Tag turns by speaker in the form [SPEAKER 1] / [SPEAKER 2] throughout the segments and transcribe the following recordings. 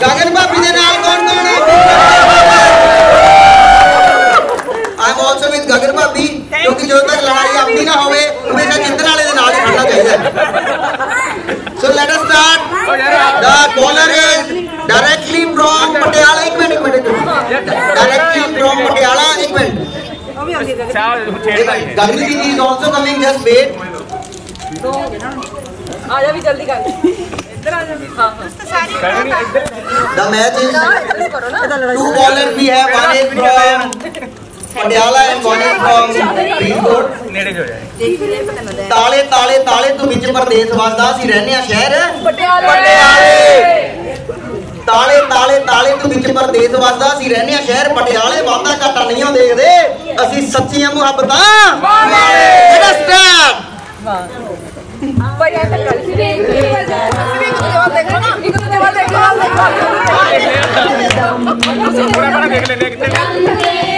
[SPEAKER 1] गगन बाबू के नाल कौन कौन है I am also with Gagan Bobby क्योंकि जो तक लड़ाई अपनी ना होवे हमेशा जिंदन वाले के नाल ही खड़ना चाहिए। So let us start the bowler is directly from Patiala एक मिनट एक मिनट डायरेक्टली फ्रॉम पटियाला एक minute. Gagan ji is also coming just wait
[SPEAKER 2] आ जा भी जल्दी कर।
[SPEAKER 1] The match is
[SPEAKER 2] ਇੱਧਰ ਕਰੋ ਨਾ
[SPEAKER 1] two bowlers we have one is from Patiala and one is from
[SPEAKER 3] ਜਾਏ?
[SPEAKER 1] ਤਾਲੇ ਤਾਲੇ ਤਾਲੇ ਤੋਂ ਵਿੱਚ ਪ੍ਰਦੇਸ਼ ਵਸਦਾ ਅਸੀਂ ਰਹਿੰਦੇ ਆ ਸ਼ਹਿਰ।
[SPEAKER 2] ਪਟਿਆਲੇ!
[SPEAKER 1] ਤਾਲੇ ਤਾਲੇ ਤਾਲੇ ਤੋਂ ਵਿੱਚ ਪ੍ਰਦੇਸ਼ ਵਸਦਾ ਅਸੀਂ ਰਹਿੰਦੇ ਆ ਸ਼ਹਿਰ। ਪਟਿਆਲੇ ਵਾਦਾ ਘਾਟਾ ਨਹੀਂ ਓ ਦੇਖਦੇ। ਅਸੀਂ ਸੱਚੀਆਂ ਮੁਹੱਬਤਾਂ। ਵਾਲੇ ਜਿਹੜਾ ਸਟਾਰਟ
[SPEAKER 2] ਭਾਈ
[SPEAKER 1] देख ले देख। ले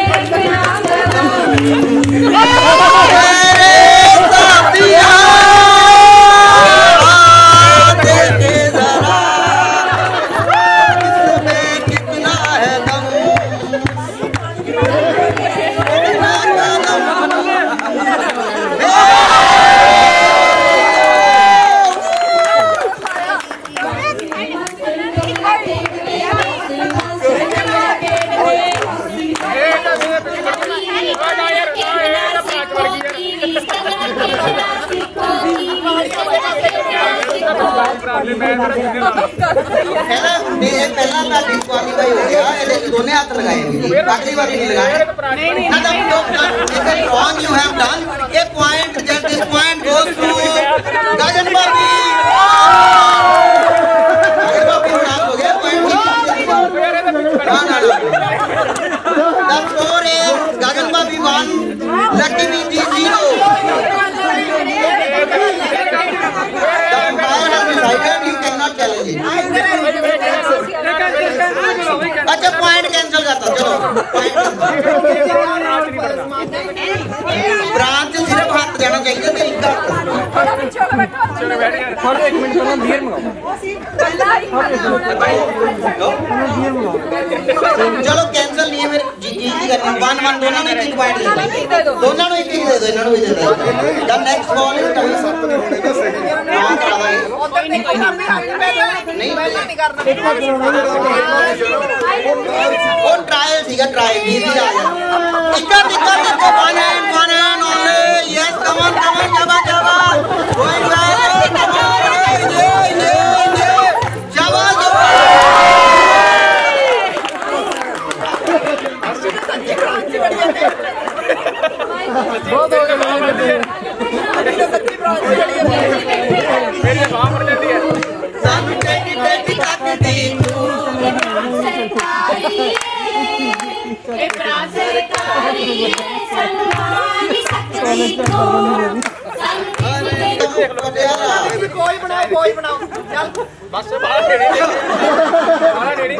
[SPEAKER 1] पहला तो क्वालिफाई हो गया दोनों हाथ लगाए अगली बार नहीं लगाए मतलब wrong you have done a point just this point goes to अच्छा पॉइंट कैंसिल करता चलो ब्रांच सिर्फ़ हाथ देना चाहिए चलो कैंसल नहीं है मेरे कर रहा हूँ वन वन दोनों ने तीन पॉइंट दे दो दोनों ने एक ही दे दो इन्होंने भी दे दो the next ball is two और ट्रायल ठीक है ट्रायल बीस ही डाल ticket ticket ticket one and one and only yes come
[SPEAKER 3] on come on जावा जावा
[SPEAKER 1] गोइंग राइट ये ये
[SPEAKER 2] ਕੋਈ ਬਣਾਓ ਕੋਈ ਬਣਾਓ। ਚੱਲ।
[SPEAKER 3] ਬਸ ਬਾਹਰ ਨੇੜੇ ਬਾਹਰ ਨੇੜੇ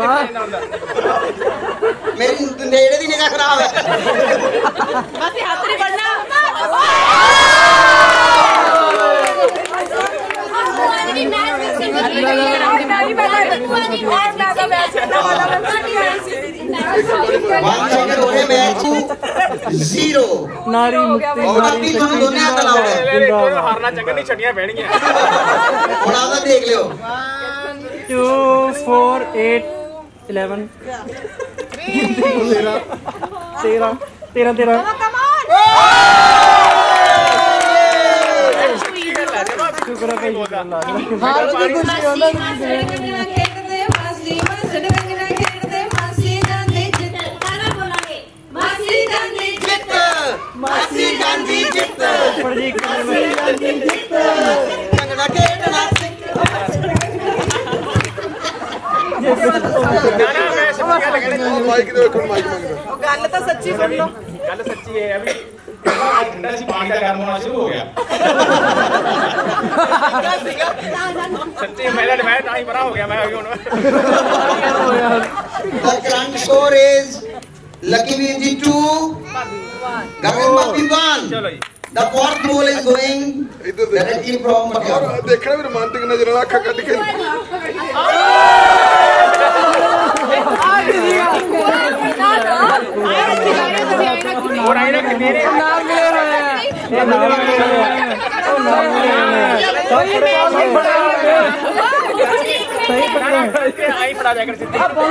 [SPEAKER 1] ਮੇਰੀ ਨੇੜੇ ਦੀ ਨਿਗਾਹ ਖਰਾਬ ਹੈ।
[SPEAKER 2] ਬਸ ਹੱਥ ਨਹੀਂ ਫੜਨਾ।
[SPEAKER 1] ਵਨ ਸੈਕਿੰਡ ਹੋ ਗਏ ਮੈਚ ਨੂੰ ਜ਼ੀਰੋ
[SPEAKER 4] ਨਾਰੀ ਮੁਕਤੀ
[SPEAKER 1] ਉਹ ਆਪੀ ਤੁਹਾਨੂੰ ਦੋਨੇ ਹੱਥ ਲਾਓਗੇ
[SPEAKER 3] ਮੇਰੇ ਕੋਲ ਹਾਰਨਾ ਚੰਗਾ ਨਹੀਂ ਛੱਡੀਆਂ ਪੈਣਗੀਆਂ
[SPEAKER 1] ਹੁਣ ਆਦਾ ਦੇਖ ਲਿਓ
[SPEAKER 4] 2 4 8 11 13 13 13 ਸ਼ੁਕਰ ਹੈ ਭਾਈ ਅੱਲਾਹ
[SPEAKER 2] ਹਾਰ ਕੇ
[SPEAKER 3] ਗੱਲ ਕਹਿਣਾ
[SPEAKER 5] ਮਾਈਕ ਦੇ ਵੇਖਣ ਮਾਈਕ ਮੰਗਦਾ
[SPEAKER 2] ਗੱਲ ਤਾਂ ਸੱਚੀ ਸੁਣ ਲਓ
[SPEAKER 3] ਗੱਲ ਸੱਚੀ ਹੈ ਵੀ ਠੰਡਾ ਸੀ ਪਾਣੀ ਦਾ ਗਰਮ ਹੋਣਾ ਸ਼ੁਰੂ ਹੋ ਗਿਆ ਸੱਚੀ ਮੇਰਾ ਮੈਂ ਤਾਂ ਹੀ ਪਰਾਂ ਹੋ ਗਿਆ ਮੈਂ ਵੀ ਹੁਣ
[SPEAKER 1] The current score is lucky me into two
[SPEAKER 3] gamma ban
[SPEAKER 1] the fourth ball is going directly from
[SPEAKER 5] aur dekhna mere mantik nazar la akha kat ke aur aina ke mere naam le raha hai
[SPEAKER 4] naam le raha hai sahi padha
[SPEAKER 1] sahi padha aaye padha jaakar se ab bol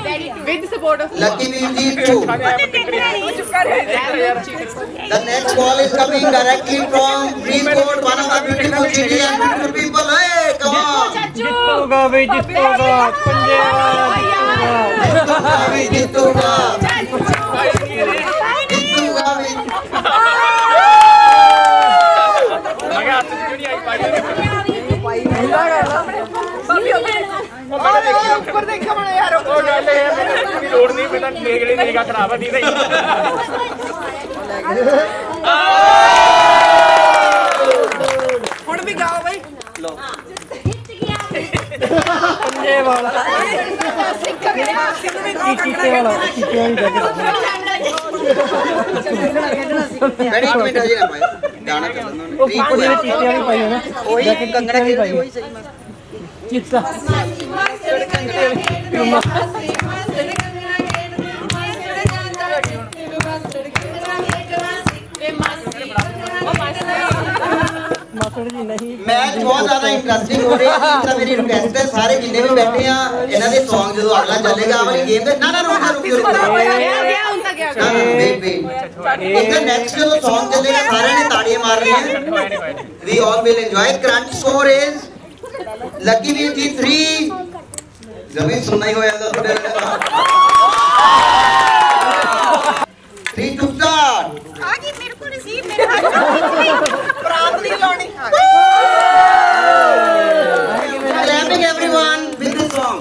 [SPEAKER 1] With
[SPEAKER 2] support of
[SPEAKER 1] Lucky we
[SPEAKER 2] need two.
[SPEAKER 1] The next call is coming directly from Green Court, one of our beautiful city and beautiful people. Hey, come on.
[SPEAKER 2] होगा भाई जितना होगा
[SPEAKER 3] पंजाब जितना होगा जितना होगा ਤੇ ਲੋੜ ਨਹੀਂ ਬੇਟਾ ਨੇੜੇ ਨੇਗਾ ਖਰਾਬ ਹੈ ਦੀ ਨਹੀਂ
[SPEAKER 2] ਹੁਣ ਵੀ ਗਾਓ ਬਈ।
[SPEAKER 4] ਲੋ ਪੰਜੇ ਵਾਲਾ।
[SPEAKER 2] ਸਿੱਖ ਗਿਆ ਸਿੱਖ ਵੀ ਗਾਓ
[SPEAKER 4] ਚੀਤੇ ਵਾਲਾ ਚੀਤੇ ਵਾਲੀ
[SPEAKER 1] ਡੈਡੀ ਇੱਕ ਮਿੰਟ ਜੀ ਨਾ ਪਾਇਆ ਗਾਣਾ ਚੱਲਣਾ
[SPEAKER 4] ਉਹ ਪੀਪਲ ਦੇ ਚੀਤੇ ਵਾਲੀ ਪਾਈ ਹੈ ਨਾ। ਉਹੀ ਕੰਗਣਾ ਕੀ ਪਾਈ ਉਹੀ ਸਹੀ ਮਤ ਮਾਸੜ ਜੀ ਨਹੀਂ
[SPEAKER 1] ਮੈਚ ਬਹੁਤ ਜ਼ਿਆਦਾ ਇੰਟਰਸਟਿੰਗ ਹੋ ਰਿਹਾ ਹੈ ਤਾਂ ਮੇਰੀ ਰਿਕਵੈਸਟ ਹੈ ਸਾਰੇ ਜਿੰਨੇ ਵੀ ਬੈਠੇ ਆ ਇਹਨਾਂ ਦੇ Song ਜਦੋਂ ਅਗਲਾ ਚੱਲੇਗਾ ਆ ਵਾਲੀ ਗੇਮ ਦੇ ਨਾ ਨਾ ਰੁਕ ਜਾ ਰੁਕ ਜਾ, ਰੁਕ ਜਾ
[SPEAKER 2] ਗਿਆ ਗਿਆ ਹੁਣ ਤਾਂ ਗਿਆ
[SPEAKER 1] ਨਾ ਨਾ ਵੇਟ ਵੇਟ ਇਹਦਾ ਨੈਕਸਟ ਜਦੋਂ Song ਚੱਲੇਗਾ ਸਾਰਿਆਂ ਨੇ ਤਾੜੀਆਂ lucky भी जी थ्री। ज़मीन सुनाई हो यार थोड़े थ्री
[SPEAKER 2] टू स्टार्ट आ मेरे को रिसीव मेरे हाथ प्राप्त नहीं लानी
[SPEAKER 1] happy everyone with this song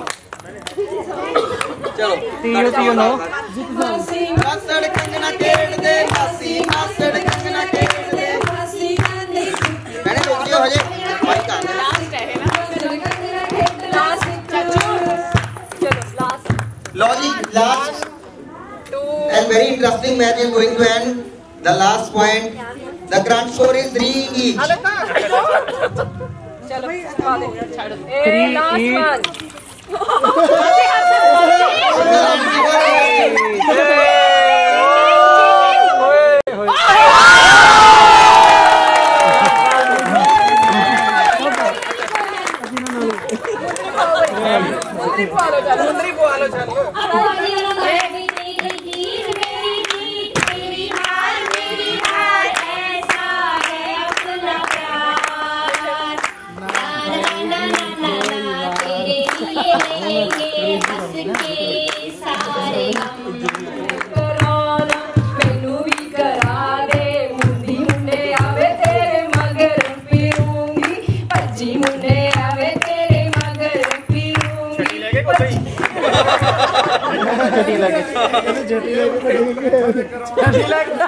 [SPEAKER 2] चलो तीनों तीनों
[SPEAKER 1] बस लड़के last
[SPEAKER 2] two.
[SPEAKER 1] and very interesting match is going to end. The last point. The grand score is three each.
[SPEAKER 4] Three
[SPEAKER 5] each. झटी लगे।
[SPEAKER 4] झटी लगे। झटी लगे।